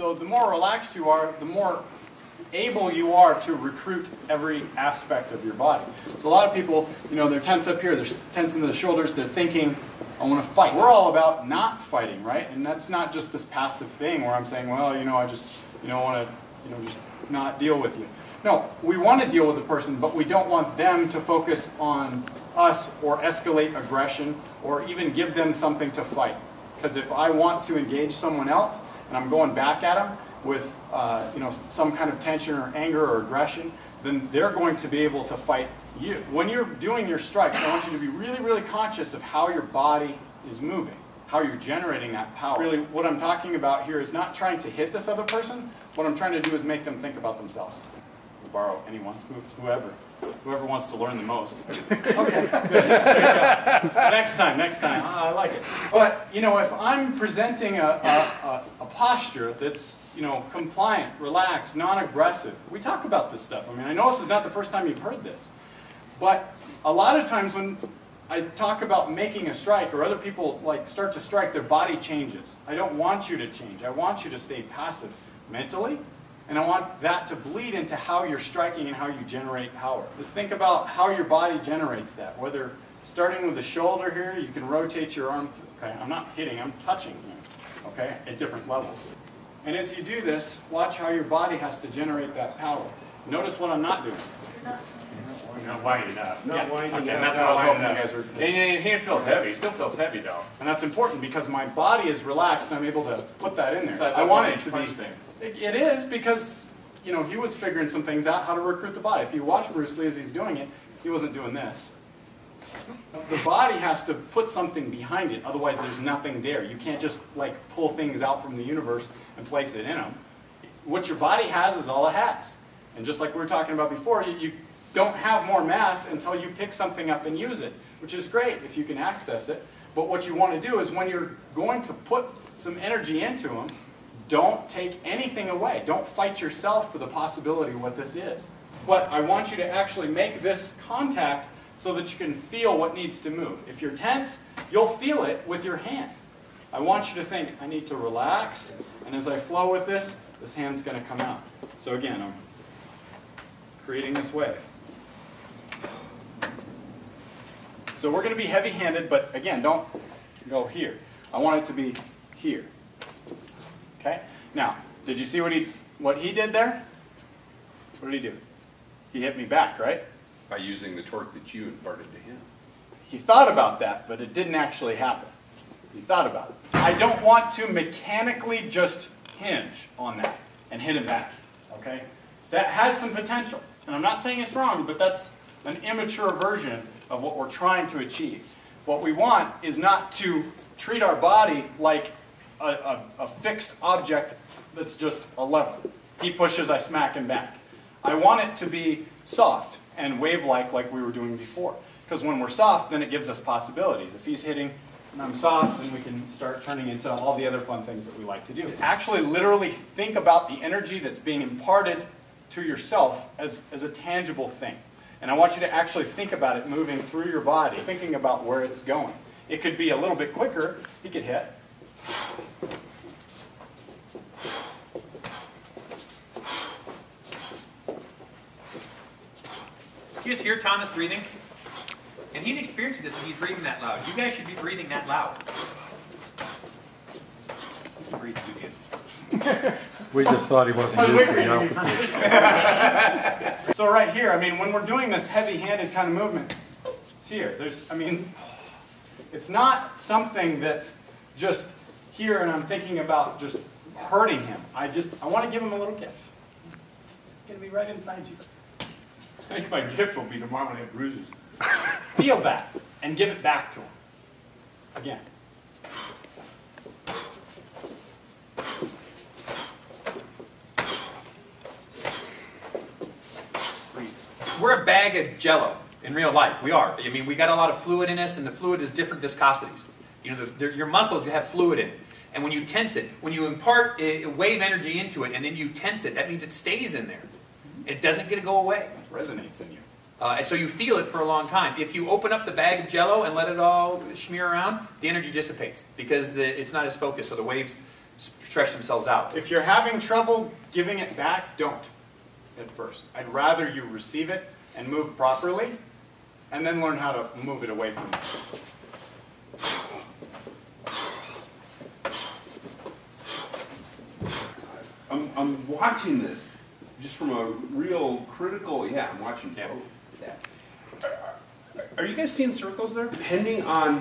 relaxed you are, the more able you are to recruit every aspect of your body. So a lot of people, you know, they're tense up here, they're tense in the shoulders, they're thinking, I want to fight. We're all about not fighting, right? And that's not just this passive thing where I'm saying, well, you know, I just, you know, want to, you know, just not deal with you. No, we want to deal with the person, but we don't want them to focus on us or escalate aggression or even give them something to fight. Because if I want to engage someone else and I'm going back at them with uh, you know, some kind of tension or anger or aggression, then they're going to be able to fight you. When you're doing your strikes, I want you to be really, really conscious of how your body is moving, how you're generating that power. Really, what I'm talking about here is not trying to hit this other person. What I'm trying to do is make them think about themselves. Borrow anyone, whoever. Whoever wants to learn the most. okay, next time, next time. Ah, I like it. But, you know, if I'm presenting a, a, a, posture that's, you know, compliant, relaxed, non-aggressive, we talk about this stuff. I mean, I know this is not the first time you've heard this. But a lot of times when I talk about making a strike or other people like start to strike, their body changes. I don't want you to change. I want you to stay passive mentally, and I want that to bleed into how you're striking and how you generate power. Let's think about how your body generates that. Whether starting with the shoulder here, you can rotate your arm. Through, okay, I'm not hitting, I'm touching here. Okay, at different levels. And as you do this, watch how your body has to generate that power. Notice what I'm not doing. You're not winding up. Not yeah. winding okay, up. that's what I was hoping you guys were. And your hand feels heavy. It still feels heavy though. And that's important because my body is relaxed and I'm able to put that in there. I want it to be. Thing. It is because, you know, he was figuring some things out, how to recruit the body. If you watch Bruce Lee as he's doing it, he wasn't doing this. The body has to put something behind it, otherwise there's nothing there. You can't just like pull things out from the universe and place it in them. What your body has is all it has. And just like we were talking about before, you, you don't have more mass until you pick something up and use it, which is great if you can access it. But what you want to do is when you're going to put some energy into them, don't take anything away. Don't fight yourself for the possibility of what this is. But I want you to actually make this contact so that you can feel what needs to move. If you're tense, you'll feel it with your hand. I want you to think, I need to relax, and as I flow with this, this hand's going to come out. So again, I'm creating this wave. So we're going to be heavy-handed, but again, don't go here. I want it to be here. Okay? Now, did you see what he, what he did there? What did he do? He hit me back, right? By using the torque that you imparted to him. He thought about that, but it didn't actually happen. He thought about it. I don't want to mechanically just hinge on that and hit him back, okay? That has some potential. And I'm not saying it's wrong, but that's an immature version of what we're trying to achieve. What we want is not to treat our body like a, a, a fixed object that's just a lever. He pushes, I smack him back. I want it to be soft and wave-like like we were doing before. Because when we're soft, then it gives us possibilities. If he's hitting and I'm soft, then we can start turning into all the other fun things that we like to do. Actually, literally think about the energy that's being imparted to yourself as, as a tangible thing. And I want you to actually think about it moving through your body, thinking about where it's going. It could be a little bit quicker. He could hit. You guys hear Thomas breathing? And he's experiencing this and he's breathing that loud. You guys should be breathing that loud. Breathe good. We just thought he wasn't used to the so right here, I mean, when we're doing this heavy-handed kind of movement, it's here. There's, I mean, it's not something that's just here and I'm thinking about just hurting him. I just, I want to give him a little gift. It's going to be right inside you. I think my gift will be tomorrow when I have bruises. Feel that and give it back to him. Again. We're a bag of jello in real life. We are. I mean, we got a lot of fluid in us, and the fluid is different viscosities. You know, the, the, your muscles have fluid in it. And when you tense it, when you impart a, wave energy into it, and then you tense it, that means it stays in there. It doesn't get to go away. It resonates in you. Uh, and so you feel it for a long time. If you open up the bag of jello and let it all smear around, the energy dissipates because the, it's not as focused, so the waves stretch themselves out. If you're having trouble giving it back, don't at first. I'd rather you receive it and move properly, and then learn how to move it away from you. I'm, I'm watching this, just from a real critical, yeah, I'm watching. Yeah. that. Are you guys seeing circles there? Depending on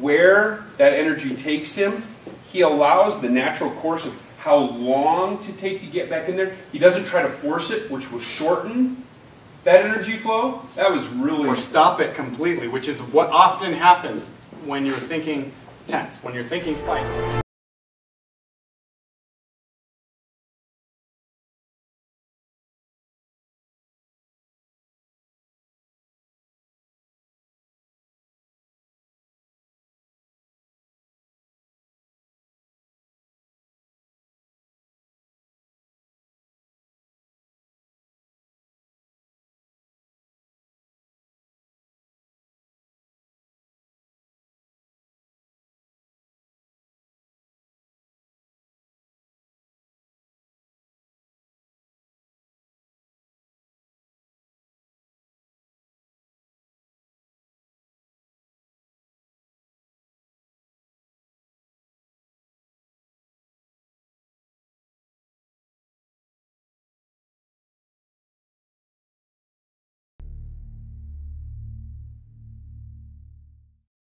where that energy takes him, he allows the natural course of how long to take to get back in there. He doesn't try to force it, which will shorten that energy flow. That was really. Or stop it completely, which is what often happens when you're thinking tense, when you're thinking fight.